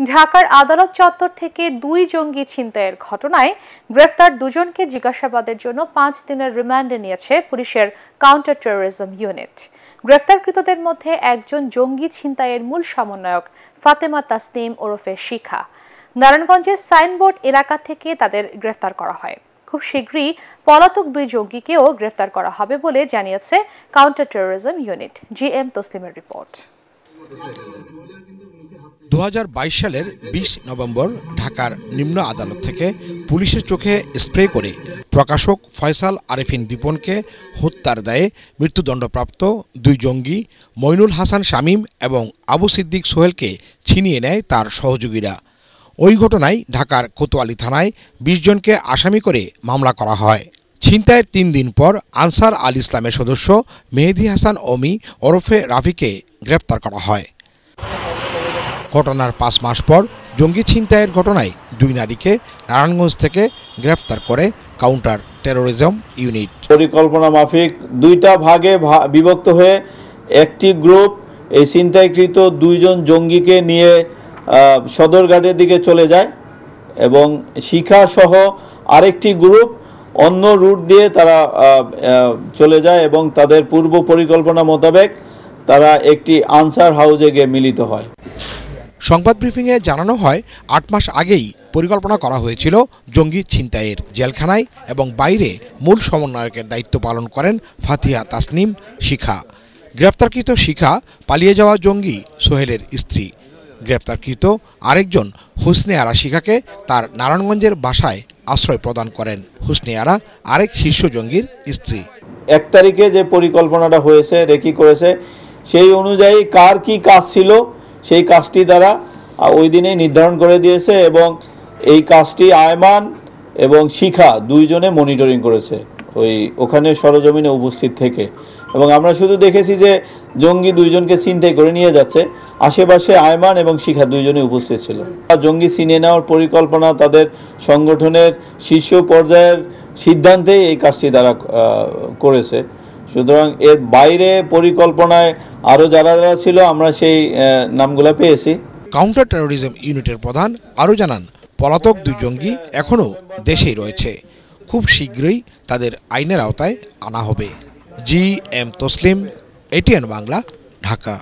ঢাকার আদালত চত্বর থেকে দুই জঙ্গি ছিনতাইয়ের ঘটনায় গ্রেফতার দুজনকে জিজ্ঞাসাবাদের জন্য পাঁচ দিনের রিমান্ডে নিয়েছে পুলিশের কাউন্টার টেরোরিজম ইউনিট। গ্রেফতারকৃতদের মধ্যে একজন জঙ্গি ছিনতাইয়ের মূল সমন্বয়ক ফাতেমা তাসনিম ওরফে শিখা। নারায়ণগঞ্জের সাইনবোর্ড এলাকা থেকে তাদের গ্রেফতার করা হয়। খুব শীঘ্রই পলাতক দুই জঙ্গিকেও গ্রেফতার করা হবে বলে জানিয়েছে counter terrorism unit. G M তসলিমের report. দু হাজার বাইশ সালের ২০ নভেম্বর ঢাকার নিম্ন আদালত থেকে পুলিশের চোখে স্প্রে করে প্রকাশক ফয়সাল আরেফিন দীপনকে হত্যার দায়ে মৃত্যুদণ্ডপ্রাপ্ত দুই জঙ্গি মইনুল হাসান শামীম এবং আবু সিদ্দিক সোহেলকে ছিনিয়ে নেয় তার সহযোগীরা। ওই ঘটনায় ঢাকার কোতোয়ালি থানায় বিশ জনকে আসামি করে মামলা করা হয়। ছিনতাইয়ের তিন দিন পর আনসার আল ইসলামের সদস্য মেহেদি হাসান অমি ওরফে রাফিকে গ্রেপ্তার করা হয়। ঘটনার পাঁচ মাস পর জঙ্গি ছিনতাইয়ের ঘটনায় দুই নারীকে নারায়ণগঞ্জ থেকে গ্রেফতার করে কাউন্টার টেরোরিজম ইউনিট। পরিকল্পনা মাফিক, দুইটা ভাগে বিভক্ত হয়ে একটি গ্রুপ, এই ছিনতাইকৃত দুইজন জঙ্গিকে নিয়ে সদরঘাটের দিকে চলে যায় এবং শিখা সহ আরেকটি গ্রুপ অন্য রুট দিয়ে তারা চলে যায় এবং তাদের পূর্ব পরিকল্পনা মোতাবেক তারা একটি আনসার হাউজে গিয়ে মিলিত হয়। সংবাদ ব্রিফিংয়ে জানানো হয়, আট মাস আগেই পরিকল্পনা করা হয়েছিল জঙ্গি ছিনতাইয়ের জেলখানায় এবং বাইরে মূল সমন্বয়কের দায়িত্ব পালন করেন ফাতিহা তাসনিম, শিখা। গ্রেফতারকৃত শিখা পালিয়ে যাওয়া জঙ্গি সোহেলের স্ত্রী। গ্রেফতারকৃত আরেকজন হুসনে আরা শিখাকে তার নারায়ণগঞ্জের বাসায় আশ্রয় প্রদান করেন। হুসনে আরা আরেক শীর্ষ জঙ্গির স্ত্রী। এক তারিখে যে পরিকল্পনাটা হয়েছে, রেকি করেছে, সেই অনুযায়ী কার কি কাজ ছিল সেই কাজটি দ্বারা ওই দিনেই নির্ধারণ করে দিয়েছে এবং এই কাজটি আয়মান এবং শিখা দুইজনে মনিটরিং করেছে ওই ওখানে সরজমিনে উপস্থিত থেকে। এবং আমরা শুধু দেখেছি যে জঙ্গি দুইজনকে চিন্তাই করে নিয়ে যাচ্ছে, আশেপাশে আয়মান এবং শিখা দুইজনে উপস্থিত ছিল। জঙ্গি চিনে নেওয়ার পরিকল্পনা তাদের সংগঠনের শীর্ষ পর্যায়ের সিদ্ধান্তেই এই কাজটি তারা করেছে। সুতরাং এর বাইরে পরিকল্পনায় আরও যারা যারা ছিল, আমরা সেই নামগুলো পেয়েছি। কাউন্টার টেরোরিজম ইউনিটের প্রধান আরও জানান, পলাতক দুই জঙ্গি এখনও দেশেই রয়েছে। খুব শীঘ্রই তাদের আইনের আওতায় আনা হবে। G M Taslim, ATN Bangla, Dhaka.